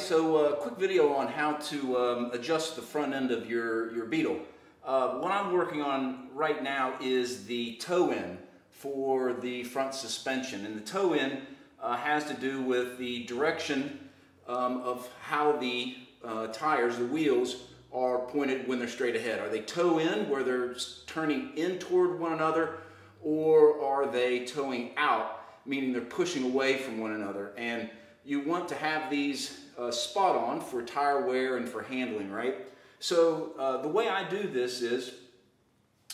so uh, quick video on how to um, adjust the front end of your, your Beetle. Uh, what I'm working on right now is the toe-in for the front suspension. And the toe-in uh, has to do with the direction um, of how the uh, tires, the wheels, are pointed when they're straight ahead. Are they toe-in, where they're turning in toward one another, or are they toeing out, meaning they're pushing away from one another? And you want to have these uh, spot on for tire wear and for handling, right? So uh, the way I do this is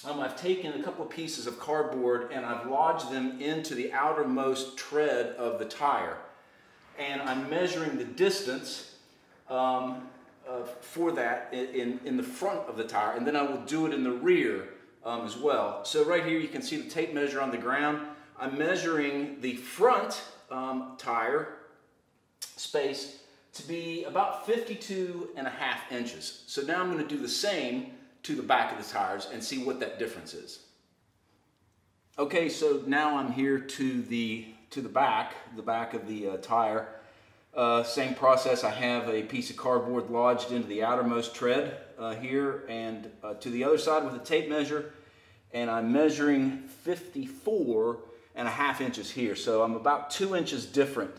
um, I've taken a couple pieces of cardboard and I've lodged them into the outermost tread of the tire. And I'm measuring the distance um, uh, for that in, in the front of the tire and then I will do it in the rear um, as well. So right here you can see the tape measure on the ground. I'm measuring the front um, tire space to be about 52 and a half inches. So now I'm going to do the same to the back of the tires and see what that difference is. Okay, so now I'm here to the to the back, the back of the uh, tire. Uh, same process, I have a piece of cardboard lodged into the outermost tread uh, here and uh, to the other side with a tape measure and I'm measuring 54 and a half inches here. So I'm about two inches different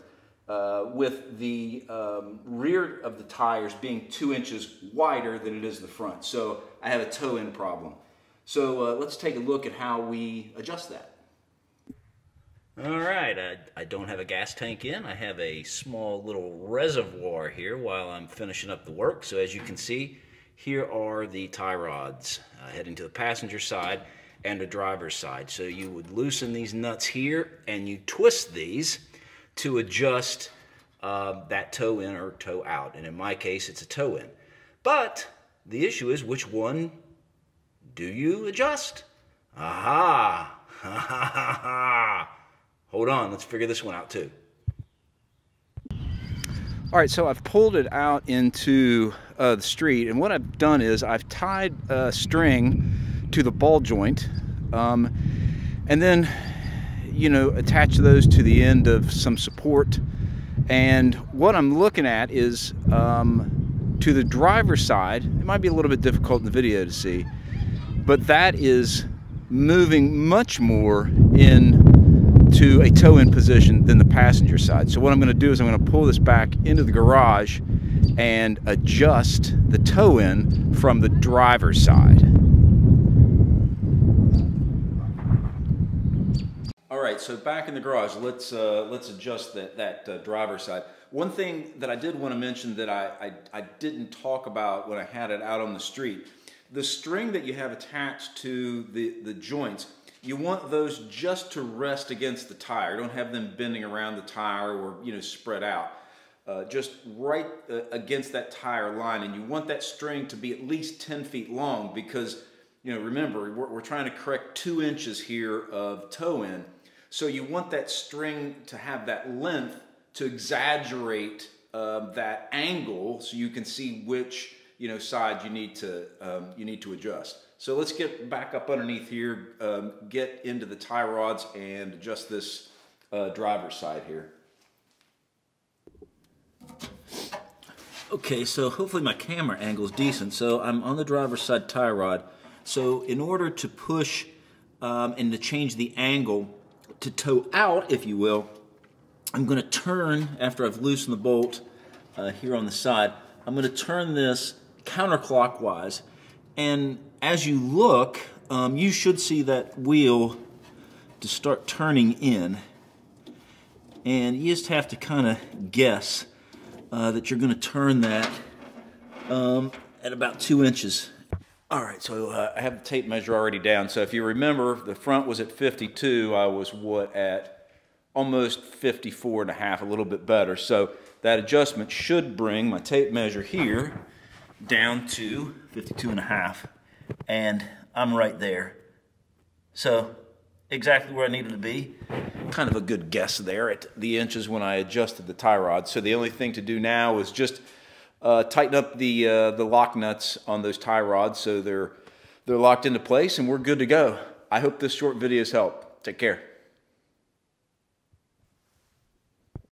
uh, with the um, rear of the tires being two inches wider than it is the front. So I have a toe-in problem. So uh, let's take a look at how we adjust that. All right, I, I, don't have a gas tank in. I have a small little reservoir here while I'm finishing up the work. So as you can see, here are the tie rods uh, heading to the passenger side and the driver's side. So you would loosen these nuts here and you twist these to adjust uh, that toe in or toe out. And in my case, it's a toe in. But the issue is which one do you adjust? Aha! Ha ha ha ha! Hold on, let's figure this one out too. All right, so I've pulled it out into uh, the street, and what I've done is I've tied a string to the ball joint, um, and then you know, attach those to the end of some support. And what I'm looking at is um, to the driver's side, it might be a little bit difficult in the video to see, but that is moving much more in to a toe-in position than the passenger side. So what I'm going to do is I'm going to pull this back into the garage and adjust the toe-in from the driver's side. Right, so back in the garage, let's uh, let's adjust that that uh, driver side. One thing that I did want to mention that I, I, I didn't talk about when I had it out on the street, the string that you have attached to the the joints, you want those just to rest against the tire. Don't have them bending around the tire or you know spread out. Uh, just right uh, against that tire line, and you want that string to be at least 10 feet long because you know remember we're, we're trying to correct two inches here of toe in so you want that string to have that length to exaggerate um, that angle so you can see which you know side you need to um, you need to adjust. So let's get back up underneath here, um, get into the tie rods and adjust this uh, driver's side here. Okay, so hopefully my camera angle is decent. So I'm on the driver's side tie rod. So in order to push um, and to change the angle to toe out, if you will, I'm going to turn, after I've loosened the bolt uh, here on the side, I'm going to turn this counterclockwise. And as you look, um, you should see that wheel to start turning in. And you just have to kind of guess uh, that you're going to turn that um, at about two inches all right, so uh, I have the tape measure already down. So if you remember, the front was at 52. I was what at almost 54 and a half, a little bit better. So that adjustment should bring my tape measure here down to 52 and a half. And I'm right there. So exactly where I needed to be. Kind of a good guess there at the inches when I adjusted the tie rod. So the only thing to do now is just uh, tighten up the, uh, the lock nuts on those tie rods so they're, they're locked into place and we're good to go. I hope this short video has helped. Take care.